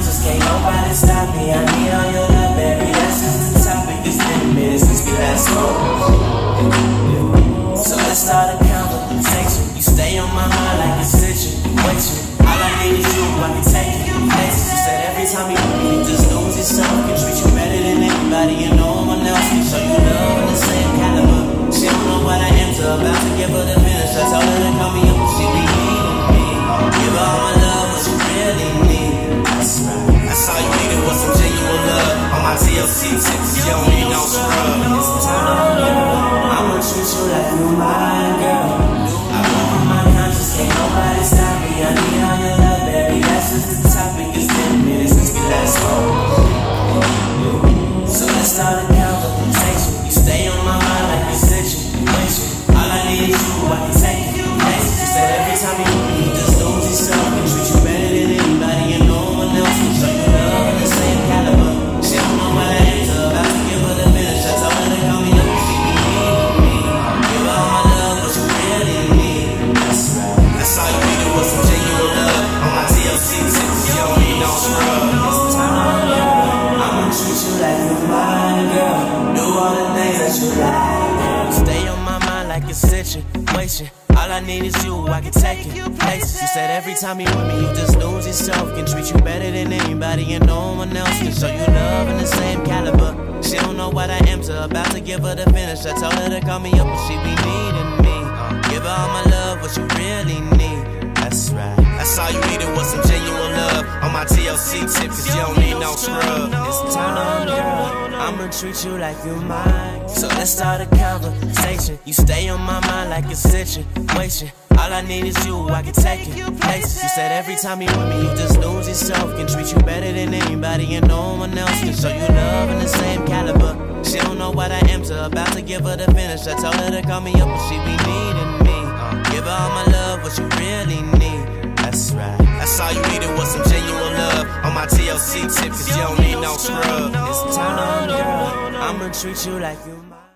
conscience, can't nobody stop me. I need all your You. It's time on you. Treat you like my girl. I want my conscience, can't nobody stop me. I need all your love, baby. That's just the topic. It's been minutes since we last spoke. So let's start a conversation. You stay on my mind like a situation. All I need is you, I Stay on my mind like a situation. All I need is you, I can take you places. You said every time you with me, you just lose yourself. Can treat you better than anybody, and no one else can show you love in the same caliber. She don't know what I am to, about to give her the finish. I told her to call me up but she be needing me. Give her all my love, what you really need. TLC tips. Cause you don't need no scrub. It's time on girl. I'ma treat you like you're mine. So let's start a conversation. You stay on my mind like a situation. All I need is you, I can take you places. You said every time you with me, you just lose yourself. Can treat you better than anybody, and no one else can show you love in the same caliber. She don't know what I am to, about to give her the finish. I told her to call me up when she be needing me. Give her all my love, what you really need. That's right. That's all you needed was some my TLC tips. Cause you don't need no scrub. It's time on girl. I'ma treat you like you